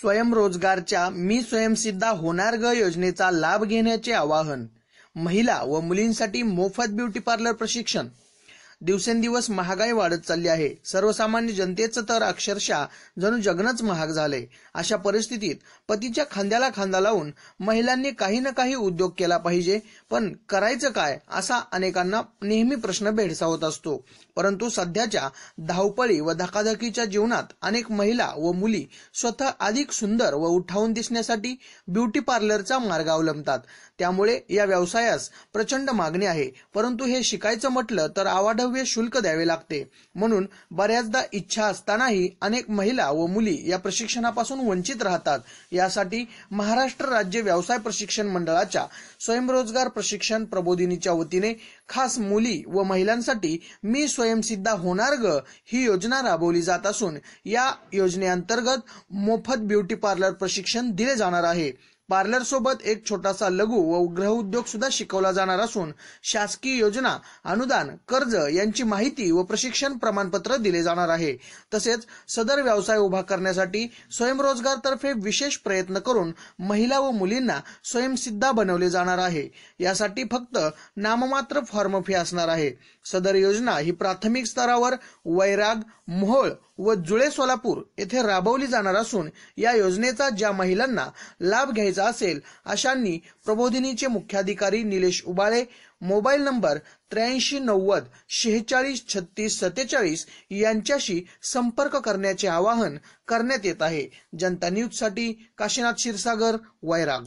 स्वयंरोजगारच्या मी स्वयंसिद्धा होणार ग योजनेचा लाभ घेण्याचे आवाहन. महिला व मुलींसाठी मोफत ब्युटी पार्लर प्रशिक्षण. दिवसेंदिवस महागाई वाढत चालली आहे. सर्वसामान्य जनतेचं तर अक्षरशः जणू जगणच महाग झालंय. अशा परिस्थितीत पतीच्या खांद्याला खांदा लावून महिलांनी काही ना काही उद्योग केला पाहिजे. पण करायचं काय असा अनेकांना नेहमी प्रश्न भेडसावत असतो. परंतु सध्याच्या धावपळी व धकाधकीच्या जीवनात अनेक महिला व मुली स्वतः अधिक सुंदर व उठावून दिसण्यासाठी ब्युटी पार्लरचा मार्ग अवलंबतात. त्यामुळे या व्यवसायास प्रचंड मागणी आहे. परंतु हे शिकायचं म्हटलं तर भव्य शुल्क द्यावे लागते. म्हणून बऱ्याचदा इच्छा असतानाही अनेक महिला व मुली या प्रशिक्षणापासून वंचित राहतात. यासाठी महाराष्ट्र राज्य व्यवसाय प्रशिक्षण मंडळाच्या स्वयंरोजगार प्रशिक्षण प्रबोधिनीच्या वतीने खास मुली व महिलांसाठी मी स्वयंसिद्धा होणार ग ही योजना राबवली जात असून या योजनेअंतर्गत मोफत ब्युटी पार्लर प्रशिक्षण दिले जाणार आहे. पार्लर सोबत एक छोटासा लघु व गृह उद्योग सुद्धा शिकवला जाणार असून शासकीय योजना अनुदान कर्ज यांची माहिती व प्रशिक्षण प्रमाणपत्र दिले जाणार आहे. तसेच सदर व्यवसाय उभा करण्यासाठी स्वयंरोजगार तर्फे विशेष प्रयत्न करून महिला व मुलींना स्वयंसिद्धा बनवले जाणार आहे. यासाठी फक्त नाममात्र फॉर्म फी असणार आहे. सदर योजना ही प्राथमिक स्तरावर वैराग मोहोळ व जुळे सोलापूर येथे राबवली जाणार असून या योजनेचा ज्या महिलांना लाभ घ्यायचा असेल अशांनी प्रबोधिनीचे मुख्याधिकारी निलेश उबाळे मोबाईल नंबर त्र्याऐंशी नव्वद शेहेचाळीस छत्तीस सत्तेचाळीस यांच्याशी संपर्क करण्याचे आवाहन करण्यात येत आहे. जनता न्यूजसाठी काशीनाथ क्षीरसागर वैराग.